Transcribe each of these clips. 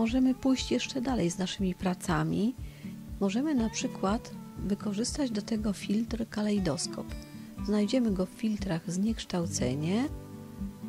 możemy pójść jeszcze dalej z naszymi pracami. Możemy na przykład wykorzystać do tego filtr kalejdoskop. Znajdziemy go w filtrach zniekształcenie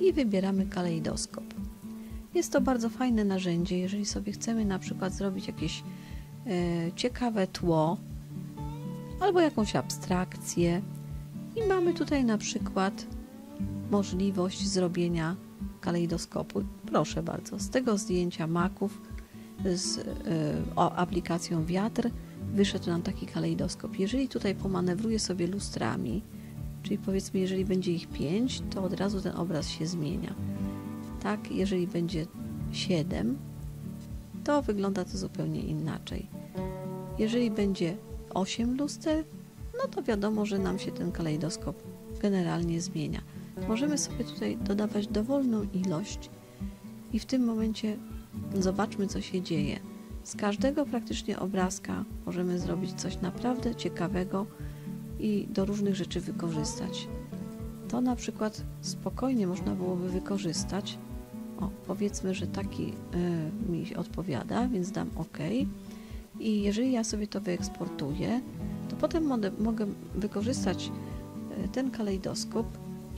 i wybieramy kalejdoskop. Jest to bardzo fajne narzędzie, jeżeli sobie chcemy na przykład zrobić jakieś e, ciekawe tło albo jakąś abstrakcję. I mamy tutaj na przykład możliwość zrobienia kalejdoskopu. Proszę bardzo, z tego zdjęcia maków z y, o, aplikacją wiatr wyszedł nam taki kalejdoskop. Jeżeli tutaj pomanewruję sobie lustrami, czyli powiedzmy, jeżeli będzie ich 5, to od razu ten obraz się zmienia. Tak, jeżeli będzie 7, to wygląda to zupełnie inaczej. Jeżeli będzie 8 luster, no to wiadomo, że nam się ten kalejdoskop generalnie zmienia. Możemy sobie tutaj dodawać dowolną ilość i w tym momencie zobaczmy, co się dzieje. Z każdego praktycznie obrazka możemy zrobić coś naprawdę ciekawego i do różnych rzeczy wykorzystać. To na przykład spokojnie można byłoby wykorzystać. O, powiedzmy, że taki y, mi odpowiada, więc dam OK. I jeżeli ja sobie to wyeksportuję, to potem mogę wykorzystać y, ten kalejdoskop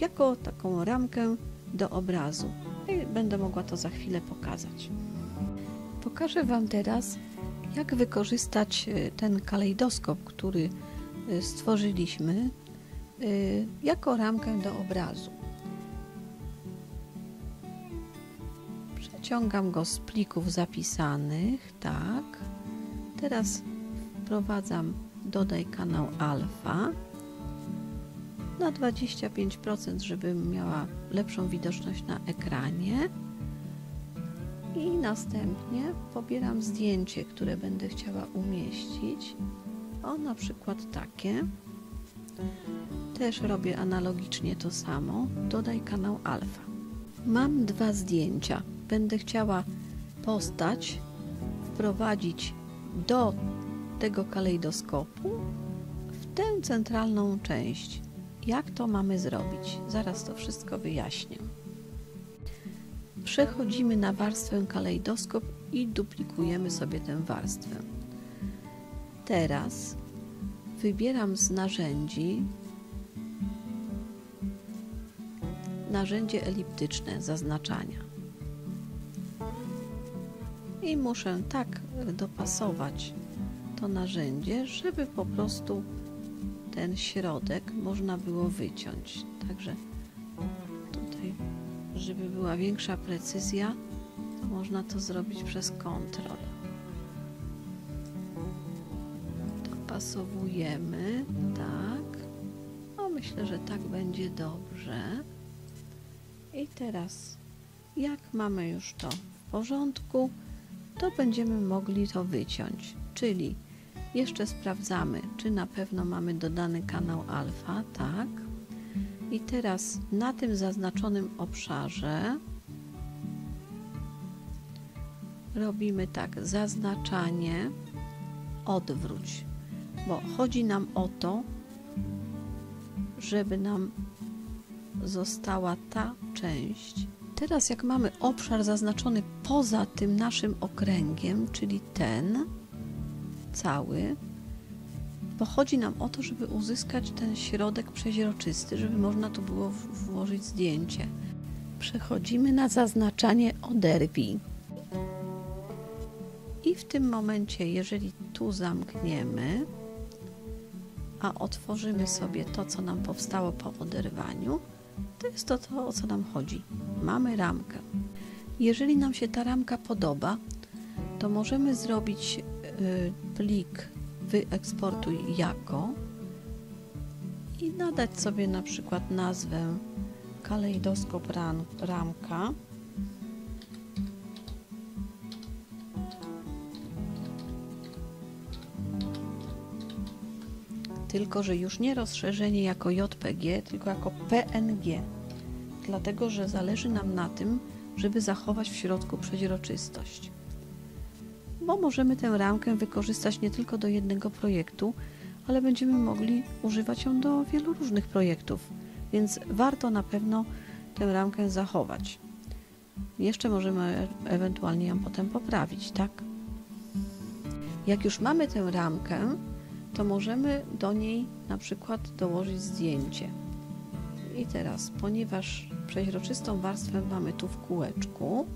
jako taką ramkę do obrazu. I będę mogła to za chwilę pokazać. Pokażę Wam teraz, jak wykorzystać e, ten kalejdoskop, który e, stworzyliśmy, e, jako ramkę do obrazu. Przeciągam go z plików zapisanych, tak. Teraz wprowadzam dodaj kanał alfa na 25%, żeby miała lepszą widoczność na ekranie. I następnie pobieram zdjęcie, które będę chciała umieścić. O, na przykład takie. Też robię analogicznie to samo. Dodaj kanał alfa. Mam dwa zdjęcia. Będę chciała postać wprowadzić do tego kalejdoskopu w tę centralną część. Jak to mamy zrobić? Zaraz to wszystko wyjaśnię. Przechodzimy na warstwę kalejdoskop i duplikujemy sobie tę warstwę. Teraz wybieram z narzędzi narzędzie eliptyczne zaznaczania. I muszę tak dopasować to narzędzie, żeby po prostu ten środek można było wyciąć. Także tutaj, żeby była większa precyzja, to można to zrobić przez kontrol. Dopasowujemy, tak. No myślę, że tak będzie dobrze. I teraz, jak mamy już to w porządku, to będziemy mogli to wyciąć, czyli jeszcze sprawdzamy, czy na pewno mamy dodany kanał alfa, tak. I teraz na tym zaznaczonym obszarze robimy tak, zaznaczanie, odwróć, bo chodzi nam o to, żeby nam została ta część. Teraz jak mamy obszar zaznaczony poza tym naszym okręgiem, czyli ten, cały, bo chodzi nam o to, żeby uzyskać ten środek przeźroczysty, żeby można tu było włożyć zdjęcie. Przechodzimy na zaznaczanie oderwij. I w tym momencie, jeżeli tu zamkniemy, a otworzymy sobie to, co nam powstało po oderwaniu, to jest to, to o co nam chodzi. Mamy ramkę. Jeżeli nam się ta ramka podoba, to możemy zrobić plik wyeksportuj jako i nadać sobie na przykład nazwę kalejdoskop ram, ramka. Tylko że już nie rozszerzenie jako JPG, tylko jako PNG dlatego, że zależy nam na tym, żeby zachować w środku przeźroczystość bo możemy tę ramkę wykorzystać nie tylko do jednego projektu, ale będziemy mogli używać ją do wielu różnych projektów, więc warto na pewno tę ramkę zachować. Jeszcze możemy ewentualnie ją potem poprawić, tak? Jak już mamy tę ramkę, to możemy do niej na przykład dołożyć zdjęcie. I teraz, ponieważ przeźroczystą warstwę mamy tu w kółeczku,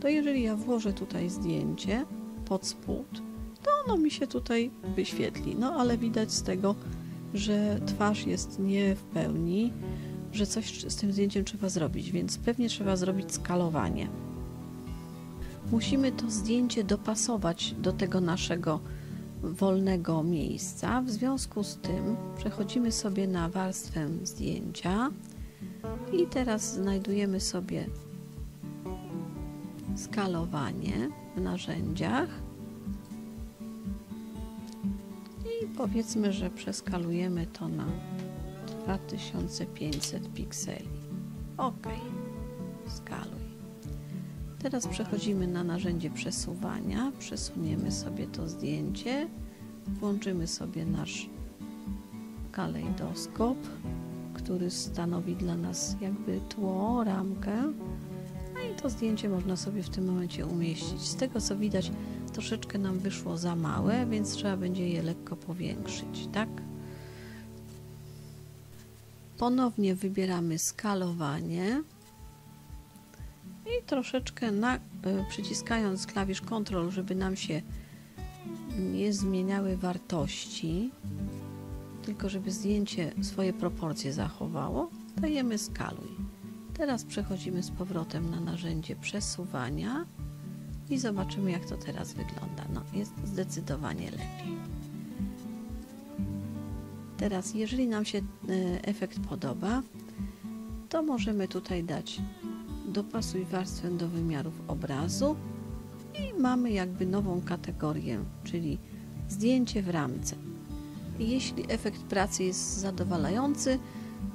to jeżeli ja włożę tutaj zdjęcie pod spód, to ono mi się tutaj wyświetli. No ale widać z tego, że twarz jest nie w pełni, że coś z tym zdjęciem trzeba zrobić, więc pewnie trzeba zrobić skalowanie. Musimy to zdjęcie dopasować do tego naszego wolnego miejsca. W związku z tym przechodzimy sobie na warstwę zdjęcia i teraz znajdujemy sobie skalowanie narzędziach i powiedzmy, że przeskalujemy to na 2500 pikseli. OK. Skaluj. Teraz przechodzimy na narzędzie przesuwania. Przesuniemy sobie to zdjęcie. Włączymy sobie nasz kalejdoskop, który stanowi dla nas jakby tło, ramkę. To zdjęcie można sobie w tym momencie umieścić. Z tego co widać, troszeczkę nam wyszło za małe, więc trzeba będzie je lekko powiększyć, tak? Ponownie wybieramy skalowanie i troszeczkę na, y, przyciskając klawisz Ctrl, żeby nam się nie zmieniały wartości, tylko żeby zdjęcie swoje proporcje zachowało, dajemy skaluj. Teraz przechodzimy z powrotem na narzędzie przesuwania i zobaczymy jak to teraz wygląda. No, jest zdecydowanie lepiej. Teraz, jeżeli nam się y, efekt podoba, to możemy tutaj dać dopasuj warstwę do wymiarów obrazu i mamy jakby nową kategorię, czyli zdjęcie w ramce. Jeśli efekt pracy jest zadowalający,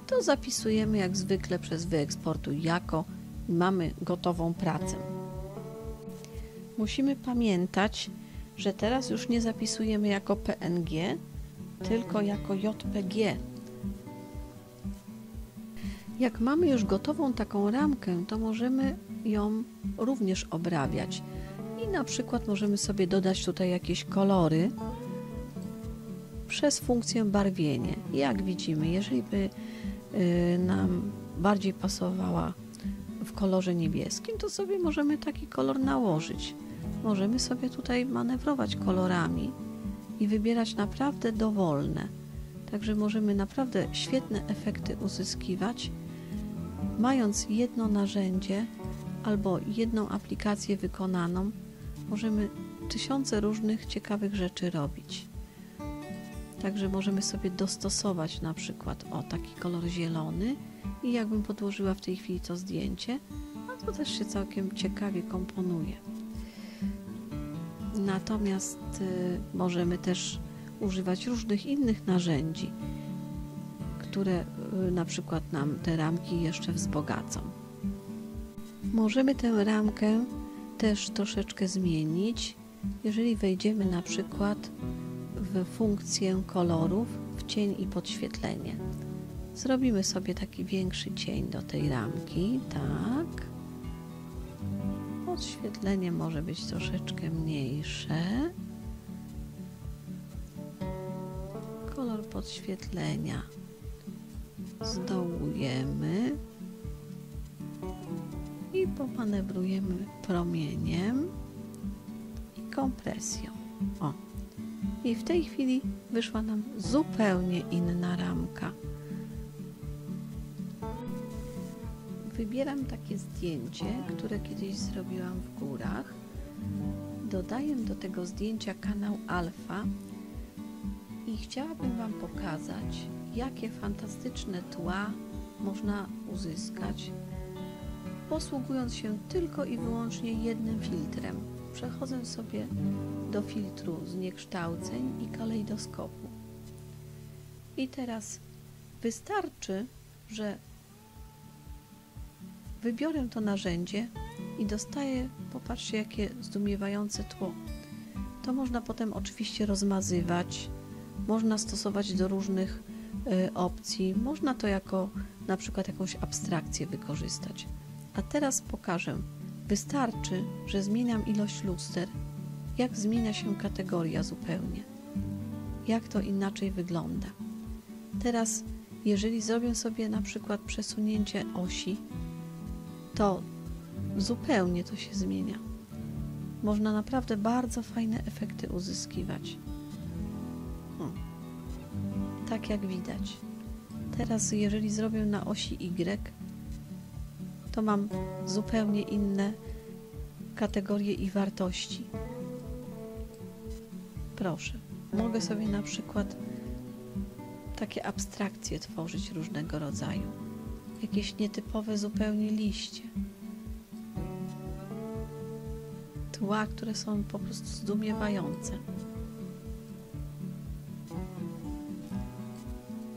to zapisujemy jak zwykle przez wyeksportuj jako i mamy gotową pracę. Musimy pamiętać, że teraz już nie zapisujemy jako PNG, tylko jako JPG. Jak mamy już gotową taką ramkę, to możemy ją również obrabiać. I na przykład możemy sobie dodać tutaj jakieś kolory przez funkcję barwienie. Jak widzimy, jeżeli by nam bardziej pasowała w kolorze niebieskim, to sobie możemy taki kolor nałożyć. Możemy sobie tutaj manewrować kolorami i wybierać naprawdę dowolne. Także możemy naprawdę świetne efekty uzyskiwać, mając jedno narzędzie albo jedną aplikację wykonaną, możemy tysiące różnych ciekawych rzeczy robić. Także możemy sobie dostosować na przykład o taki kolor zielony i jakbym podłożyła w tej chwili to zdjęcie, no to też się całkiem ciekawie komponuje. Natomiast y, możemy też używać różnych innych narzędzi, które y, na przykład nam te ramki jeszcze wzbogacą. Możemy tę ramkę też troszeczkę zmienić, jeżeli wejdziemy na przykład w funkcję kolorów w cień i podświetlenie. Zrobimy sobie taki większy cień do tej ramki, tak. Podświetlenie może być troszeczkę mniejsze. Kolor podświetlenia zdołujemy i pomanewrujemy promieniem i kompresją. O. I w tej chwili wyszła nam zupełnie inna ramka. Wybieram takie zdjęcie, które kiedyś zrobiłam w górach. Dodaję do tego zdjęcia kanał alfa i chciałabym Wam pokazać, jakie fantastyczne tła można uzyskać, posługując się tylko i wyłącznie jednym filtrem. Przechodzę sobie do filtru zniekształceń i kalejdoskopu. I teraz wystarczy, że wybiorę to narzędzie i dostaję, popatrzcie jakie zdumiewające tło. To można potem oczywiście rozmazywać, można stosować do różnych y, opcji, można to jako na przykład jakąś abstrakcję wykorzystać. A teraz pokażę Wystarczy, że zmieniam ilość luster, jak zmienia się kategoria zupełnie. Jak to inaczej wygląda. Teraz, jeżeli zrobię sobie na przykład przesunięcie osi, to zupełnie to się zmienia. Można naprawdę bardzo fajne efekty uzyskiwać. Hmm. Tak jak widać. Teraz, jeżeli zrobię na osi Y, to mam zupełnie inne kategorie i wartości. Proszę, mogę sobie na przykład takie abstrakcje tworzyć różnego rodzaju, jakieś nietypowe zupełnie liście, tła, które są po prostu zdumiewające.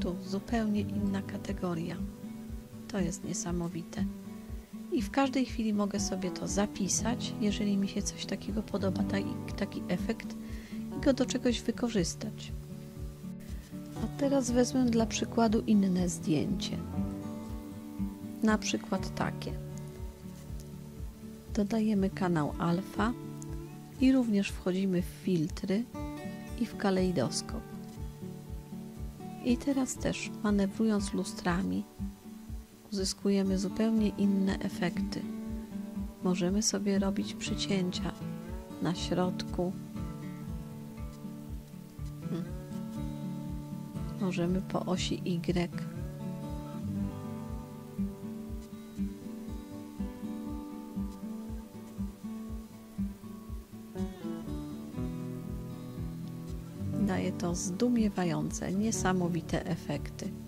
Tu zupełnie inna kategoria. To jest niesamowite. I w każdej chwili mogę sobie to zapisać, jeżeli mi się coś takiego podoba, taki efekt, i go do czegoś wykorzystać. A teraz wezmę dla przykładu inne zdjęcie. Na przykład takie. Dodajemy kanał alfa i również wchodzimy w filtry i w kalejdoskop. I teraz też manewrując lustrami uzyskujemy zupełnie inne efekty. Możemy sobie robić przycięcia na środku. Możemy po osi Y. Daje to zdumiewające, niesamowite efekty.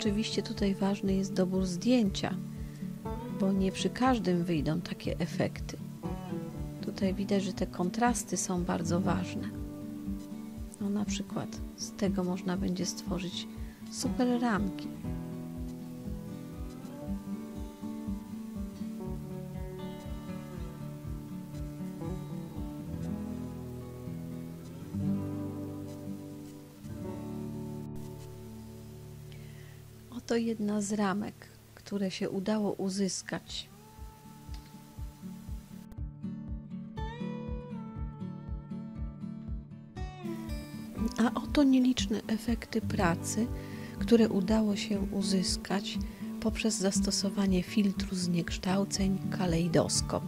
Oczywiście tutaj ważny jest dobór zdjęcia, bo nie przy każdym wyjdą takie efekty. Tutaj widać, że te kontrasty są bardzo ważne. No na przykład z tego można będzie stworzyć super ramki. Oto jedna z ramek, które się udało uzyskać. A oto nieliczne efekty pracy, które udało się uzyskać poprzez zastosowanie filtru zniekształceń kalejdoskop.